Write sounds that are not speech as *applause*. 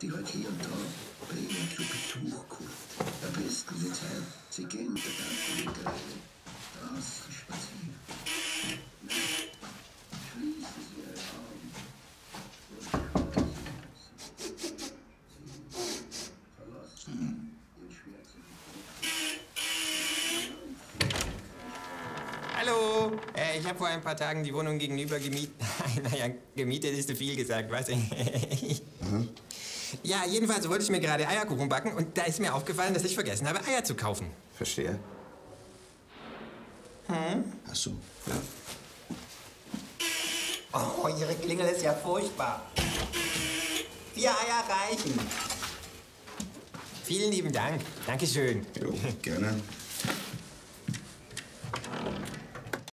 die heute hier und da bei Ihnen zu Besuch kommt. Am besten wird Herr, Sie gehen mit der ganzen draußen spazieren. Schließen Sie Ihre Augen. Hallo, äh, ich habe vor ein paar Tagen die Wohnung gegenüber gemietet. *laughs* naja, gemietet ist zu viel gesagt, was? Ja, jedenfalls wollte ich mir gerade Eierkuchen backen und da ist mir aufgefallen, dass ich vergessen habe, Eier zu kaufen. Verstehe. Hm? Ach so, ja. Oh, Ihre Klingel ist ja furchtbar. Vier Eier reichen. Vielen lieben Dank. Dankeschön. Jo, gerne.